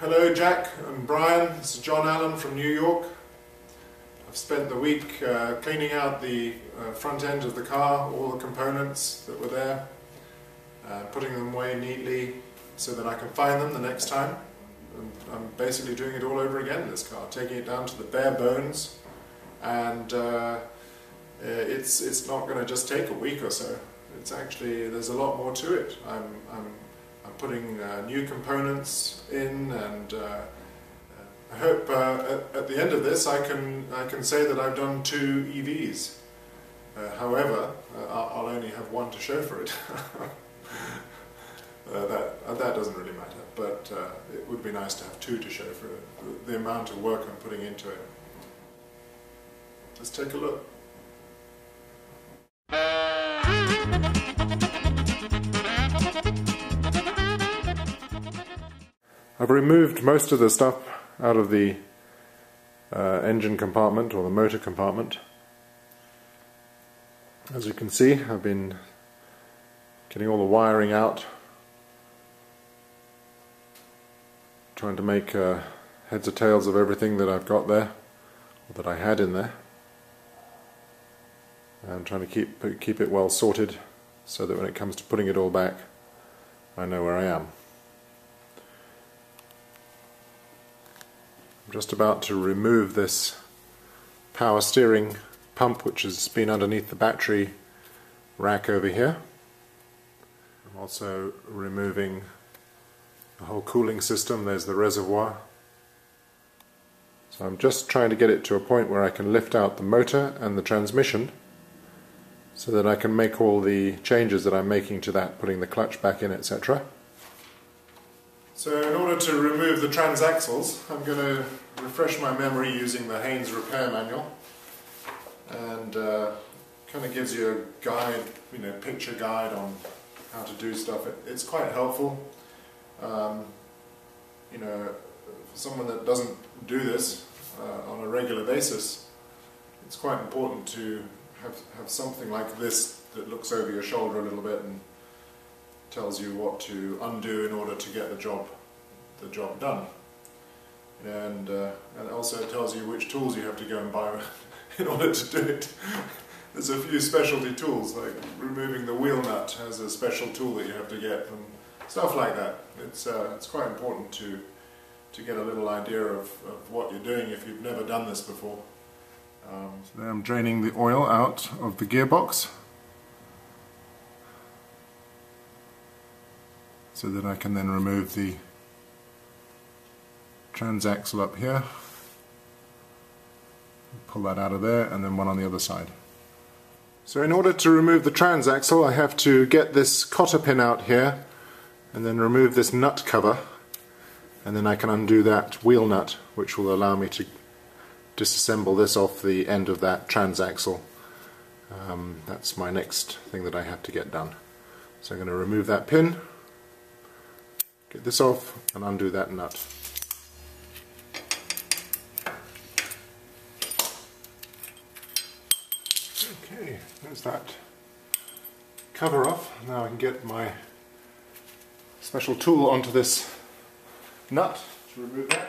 Hello Jack and Brian, this is John Allen from New York. I've spent the week uh, cleaning out the uh, front end of the car, all the components that were there, uh, putting them away neatly so that I can find them the next time. I'm basically doing it all over again in this car, taking it down to the bare bones and uh, it's, it's not going to just take a week or so. It's actually, there's a lot more to it. I'm, I'm putting uh, new components in and uh, I hope uh, at, at, the end of this I can, I can say that I've done two EVs. Uh, however, uh, I'll only have one to show for it. Uh, that, that doesn't really matter, but it would be nice to have two to show for it, the amount of work I'm putting into it. Let's take a look. I've removed most of the stuff out of the uh, engine compartment or the motor compartment. As you can see, I've been getting all the wiring out, trying to make uh, heads or tails of everything that I've got there, or that I had in there. I'm trying to keep keep it well sorted so that when it comes to putting it all back, I know where I am. I'm just about to remove this power steering pump which has been underneath the battery rack over here. I'm also removing the whole cooling system, there's the reservoir. So I'm just trying to get it to a point where I can lift out the motor and the transmission so that I can make all the changes that I'm making to that, putting the clutch back in, etc. So in order to remove the transaxles, I'm going to refresh my memory using the Haynes repair manual and uh, kind of gives you a guide, you know, picture guide on how to do stuff. It, it's quite helpful. Um, you know, for someone that doesn't do this uh, on a regular basis, it's quite important to have, have something like this that looks over your shoulder a little bit and tells you what to undo in order to get the job the job done. And, uh, and also tells you which tools you have to go and buy in order to do it. There's a few specialty tools, like removing the wheel nut has a special tool that you have to get, and stuff like that. It's, uh, it's quite important to, to get a little idea of, of what you're doing if you've never done this before. Um, so I'm draining the oil out of the gearbox so that I can then remove the transaxle up here pull that out of there and then one on the other side so in order to remove the transaxle I have to get this cotter pin out here and then remove this nut cover and then I can undo that wheel nut which will allow me to disassemble this off the end of that transaxle. Um, that's my next thing that I have to get done. So I'm going to remove that pin, get this off and undo that nut. Okay, there's that cover off. Now I can get my special tool onto this nut to remove that.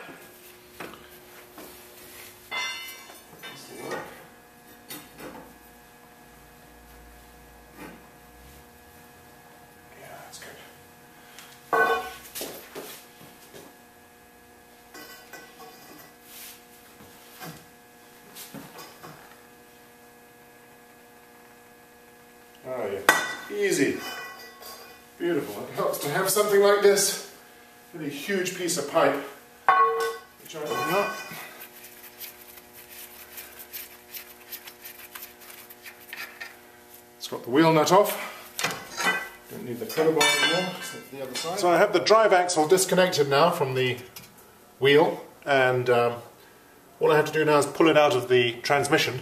Oh yeah, easy. Beautiful. It helps to have something like this. Really huge piece of pipe. It's got the wheel nut off. Don't need the crowbar anymore, the other side. So I have the drive axle disconnected now from the wheel and um, all I have to do now is pull it out of the transmission.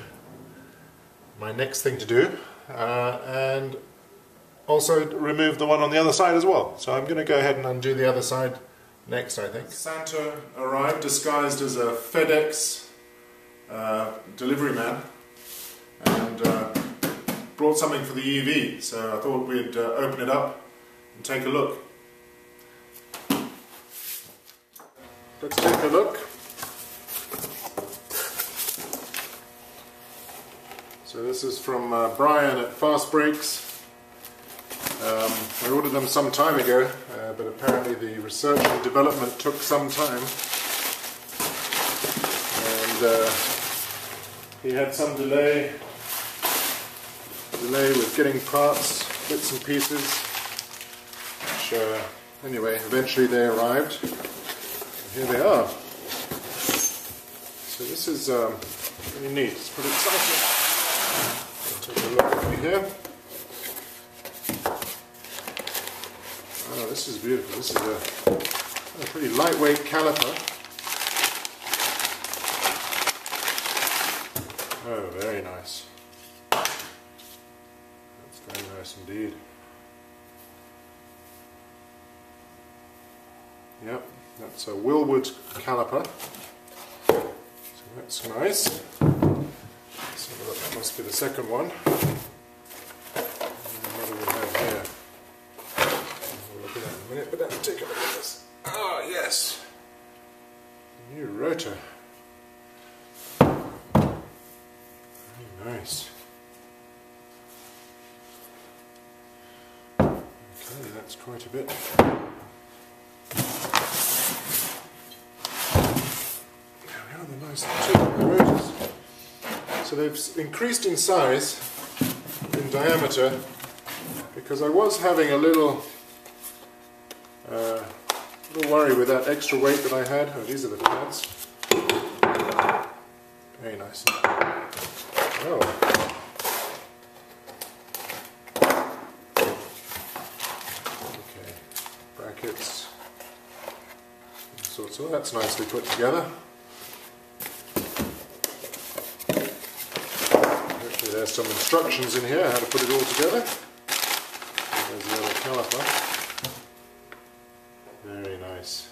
My next thing to do uh, and also remove the one on the other side as well. So I'm going to go ahead and undo the other side next, I think. Santa arrived disguised as a FedEx uh, delivery man and uh, brought something for the EV. So I thought we'd uh, open it up and take a look. let's take a look. So this is from uh, Brian at Fast Brakes. Um, I ordered them some time ago, uh, but apparently the research and development took some time. And uh, he had some delay, delay with getting parts, bits and pieces. Which, uh, anyway, eventually they arrived. And here they are. So this is um, really neat. It's pretty exciting. Take a look over here. Oh, this is beautiful. This is a, a pretty lightweight caliper. Oh, very nice. That's very nice indeed. Yep, that's a Wilwood caliper. So that's nice. So that must be the second one. minute, but let's take a look at this. Ah, yes. New rotor. Very nice. Okay, that's quite a bit. There we are, the nice rotors. So they've increased in size, in diameter, because I was having a little uh, little worry with that extra weight that I had. Oh, these are the pads. Very nice. Oh. So, that's nicely put together. Actually, there's some instructions in here how to put it all together. There's the other caliper. Very nice.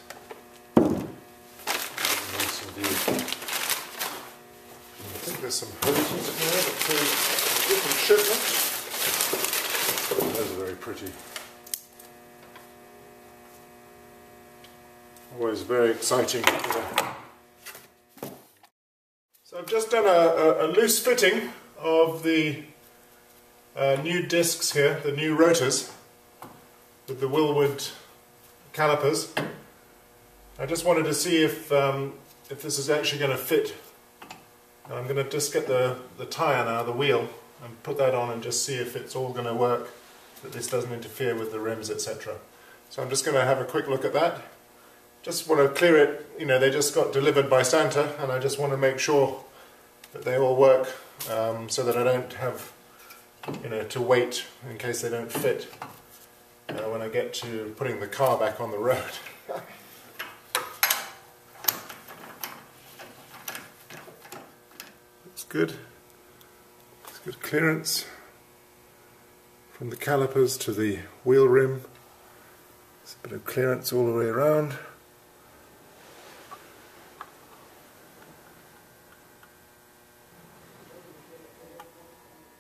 Nice indeed. I think there's some hoses in there, but for different shipment. Those are very pretty. Always very exciting. So I've just done a, a, loose fitting of the uh, new discs here, the new rotors, with the Wilwood calipers. I just wanted to see if, um, if this is actually going to fit. I'm going to just get the, the tyre now, the wheel, and put that on and just see if it's all going to work, that this doesn't interfere with the rims, etc. So I'm just going to have a quick look at that. Just want to clear it, you know, they just got delivered by Santa, and I just want to make sure that they all work um, so that I don't have, you know, to wait in case they don't fit uh, when I get to putting the car back on the road. Looks good. It's good clearance from the calipers to the wheel rim. There's a bit of clearance all the way around.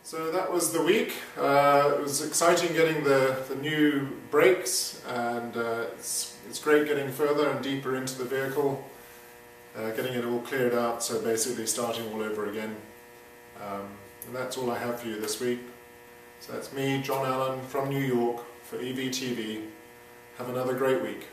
So that was the week. Uh, it was exciting getting the, the new brakes and uh, it's, it's great getting further and deeper into the vehicle, uh, getting it all cleared out, so basically starting all over again. Um, and that's all I have for you this week. So that's me, John Allen from New York for EVTV. Have another great week.